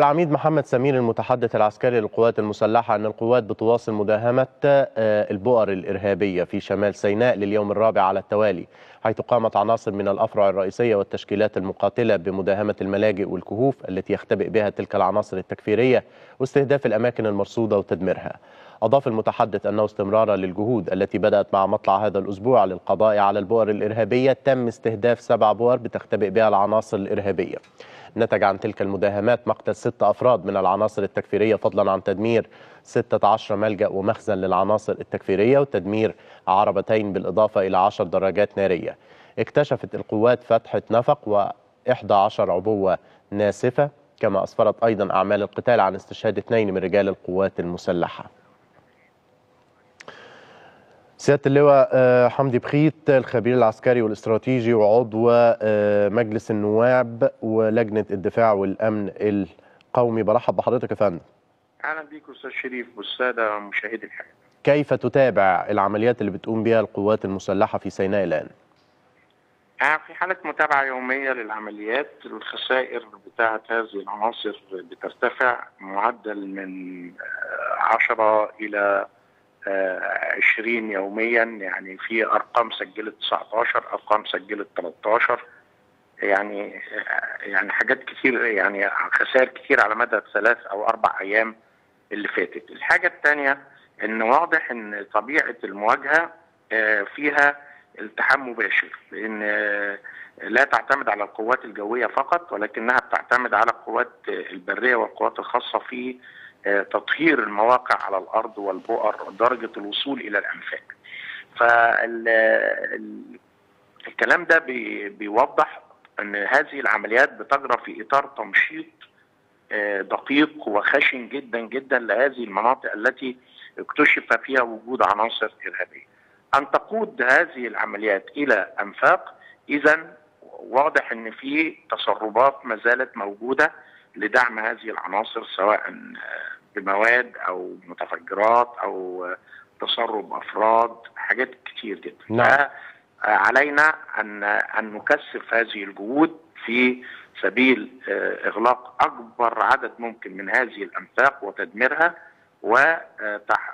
العميد محمد سمير المتحدث العسكري للقوات المسلحة أن القوات بتواصل مداهمة البؤر الإرهابية في شمال سيناء لليوم الرابع على التوالي حيث قامت عناصر من الأفرع الرئيسية والتشكيلات المقاتلة بمداهمة الملاجئ والكهوف التي يختبئ بها تلك العناصر التكفيرية واستهداف الأماكن المرصودة وتدميرها. أضاف المتحدث أنه استمرارا للجهود التي بدأت مع مطلع هذا الأسبوع للقضاء على البؤر الإرهابية تم استهداف سبع بؤر بتختبئ بها العناصر الإرهابية. نتج عن تلك المداهمات مقتل ست أفراد من العناصر التكفيرية فضلا عن تدمير 16 ملجأ ومخزن للعناصر التكفيرية وتدمير عربتين بالإضافة إلى 10 دراجات نارية. اكتشفت القوات فتحة نفق و11 عبوة ناسفة كما أسفرت أيضا أعمال القتال عن استشهاد اثنين من رجال القوات المسلحة. سيادة اللواء حمدي بخيت الخبير العسكري والاستراتيجي وعضو مجلس النواب ولجنة الدفاع والأمن القومي برحب بحضرتك يا فندم. أهلا بيك أستاذ شريف والساده مشاهدي الحلقة. كيف تتابع العمليات اللي بتقوم بها القوات المسلحة في سيناء الآن؟ في حالة متابعة يومية للعمليات الخسائر بتاعة هذه العناصر بترتفع معدل من 10 إلى 20 يوميا يعني في أرقام سجلت 19 أرقام سجلت 13 يعني يعني حاجات كتير يعني خسائر كتير على مدى ثلاث أو أربع أيام اللي فاتت. الحاجة الثانية إن واضح إن طبيعة المواجهة فيها التحام مباشر لأن لا تعتمد على القوات الجوية فقط ولكنها بتعتمد على القوات البرية والقوات الخاصة في تطهير المواقع على الأرض والبؤر درجة الوصول إلى الأنفاق. فالكلام ده بي بيوضح إن هذه العمليات بتجرى في إطار تمشيط دقيق وخشن جدا جدا لهذه المناطق التي اكتشف فيها وجود عناصر إرهابية. أن تقود هذه العمليات إلى أنفاق اذا واضح إن في تسربات ما زالت موجودة لدعم هذه العناصر سواء بمواد أو متفجرات أو تسرب أفراد حاجات كتير جدا نعم. علينا ان أن نكثف هذه الجهود في سبيل إغلاق أكبر عدد ممكن من هذه الأنفاق وتدميرها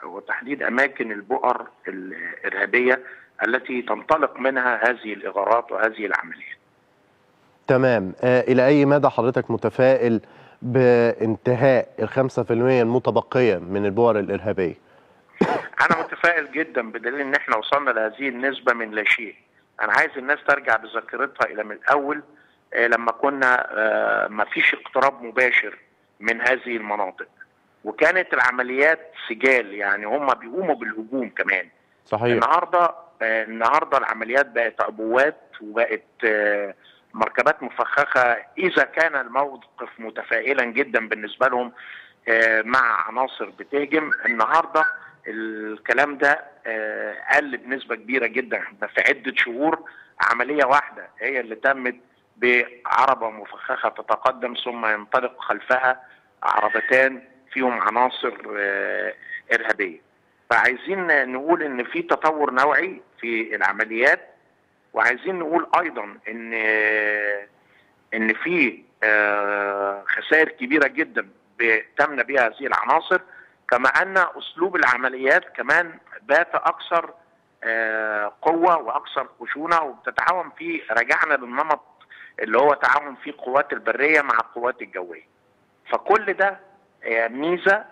وتحديد أماكن البؤر الإرهابية التي تنطلق منها هذه الإغارات وهذه العمليات. تمام إلى أي مدى حضرتك متفائل بانتهاء الخمسة في المية المتبقية من البؤر الإرهابية. أنا متفائل جدا بدليل إن إحنا وصلنا لهذه النسبة من لا شيء. أنا عايز الناس ترجع بذاكرتها إلى من الأول لما كنا ما فيش اقتراب مباشر من هذه المناطق. وكانت العمليات سجال يعني هم بيقوموا بالهجوم كمان. صحيح. النهارده النهارده العمليات بقت عبوات وبقت مركبات مفخخة إذا كان الموقف متفائلا جدا بالنسبة لهم مع عناصر بتهجم. النهارده الكلام ده قل بنسبة كبيرة جدا. في عدة شهور عملية واحدة هي اللي تمت بعربة مفخخة تتقدم ثم ينطلق خلفها عربتان فيهم عناصر إرهابية. فعايزين نقول إن في تطور نوعي في العمليات وعايزين نقول أيضا إن إن في خسائر كبيرة جدا تمنى بها هذه العناصر كما أن أسلوب العمليات كمان بات أكثر قوة وأكثر خشونة وبتتعاون فيه رجعنا للنمط اللي هو تعاون فيه القوات البرية مع القوات الجوية. فكل ده ميزة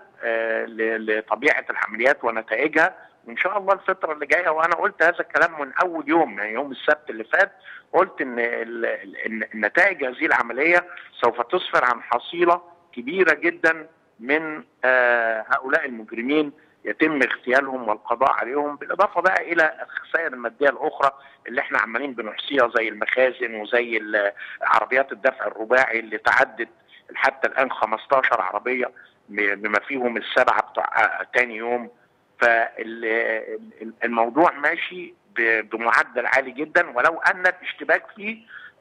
لطبيعة العمليات ونتائجها وإن شاء الله الفترة اللي جاية وأنا قلت هذا الكلام من أول يوم يعني يوم السبت اللي فات قلت إن إن نتائج هذه العملية سوف تسفر عن حصيلة كبيرة جدا من هؤلاء المجرمين يتم اغتيالهم والقضاء عليهم بالإضافة بقى إلى الخسائر المادية الأخرى اللي إحنا عمالين بنحصيها زي المخازن وزي عربيات الدفع الرباعي اللي تعدت حتى الآن 15 عربية بما فيهم السبعة بتوع تاني يوم فالموضوع ماشي بمعدل عالي جدا ولو أن الاشتباك فيه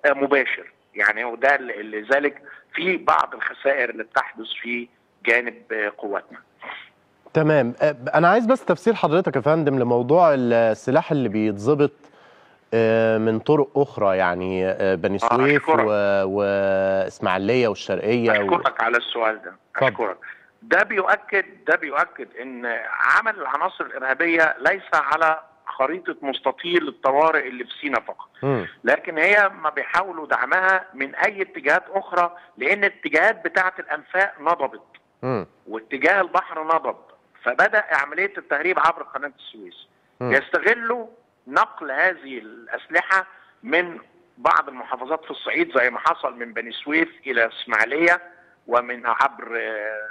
مباشر. يعني وده لذلك في بعض الخسائر اللي بتحدث في جانب قواتنا. تمام. أنا عايز بس تفسير حضرتك يا فندم لموضوع السلاح اللي بيتظبط آه، من طرق أخرى. يعني آه، بني سويف. و- وإسماعيلية والشرقية و... أشكرك على السؤال ده. أشكرك. ده بيؤكد ده بيؤكد إن عمل العناصر الإرهابية ليس على خريطة مستطيل الطوارئ اللي في سينا فقط مم. لكن هي ما بيحاولوا دعمها من أي اتجاهات أخرى لأن الاتجاهات بتاعة الأنفاق نضبت. واتجاه البحر نضب فبدأ عملية التهريب عبر قناة السويس مم. يستغلوا نقل هذه الأسلحة من بعض المحافظات في الصعيد زي ما حصل من بني سويف إلى إسماعيلية ومن عبر آه،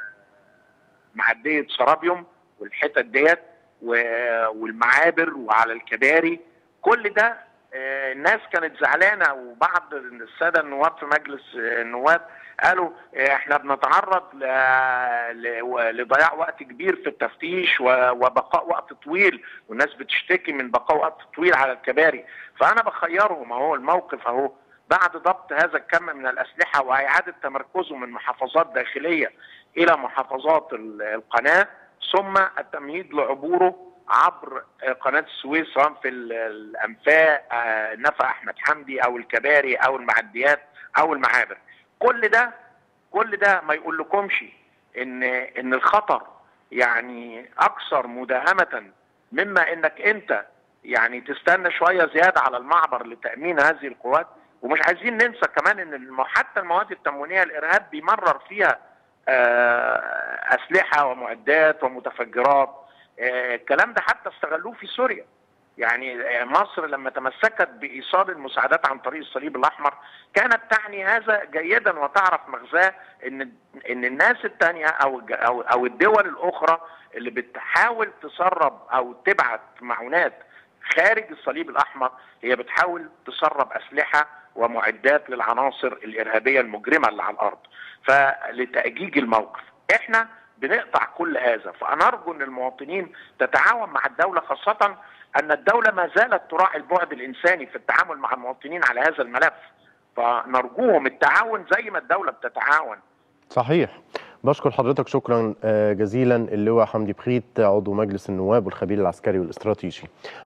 معدية سرابيوم والحتت ديت والمعابر وعلى الكباري. كل ده آه، الناس كانت زعلانة وبعض السادة النواب في مجلس آه، النواب قالوا آه، إحنا بنتعرض لضياع وقت كبير في التفتيش وبقاء وقت طويل والناس بتشتكي من بقاء وقت طويل على الكباري. فأنا بخيرهم أهو الموقف أهو. بعد ضبط هذا الكم من الأسلحة وإعادة تمركزه من محافظات داخلية إلى محافظات ال- القناة ثم التمهيد لعبوره عبر قناة السويس سواء في ال- الأنفاق آه، نفق أحمد حمدي أو الكباري أو المعديات أو المعابر. كل ده كل ده ما يقول لكمش ان إن الخطر يعني أكثر مداهمة مما إنك أنت يعني تستنى شوية زيادة على المعبر لتأمين هذه القوات ومش عايزين ننسى كمان إن حتى المواد التموينية الإرهاب بيمرر فيها آه، أسلحة ومعدات ومتفجرات. آه، الكلام ده حتى استغلوه في سوريا. يعني آه، مصر لما تمسكت بإيصال المساعدات عن طريق الصليب الأحمر كانت تعني هذا جيدا وتعرف مغزاه إن إن الناس الثانية أو أو الدول الأخرى اللي بتحاول تسرب أو تبعت معونات خارج الصليب الأحمر هي بتحاول تسرب أسلحة ومعدات للعناصر الإرهابية المجرمة اللي على الأرض. فلتأجيج الموقف. إحنا بنقطع كل هذا. فنرجو إن المواطنين تتعاون مع الدولة خاصة أن الدولة ما زالت تراعي البعد الإنساني في التعامل مع المواطنين على هذا الملف. فنرجوهم التعاون زي ما الدولة بتتعاون. صحيح. بشكر حضرتك. شكرا آه، جزيلا. اللواء حمدي بخيت عضو مجلس النواب والخبير العسكري والاستراتيجي.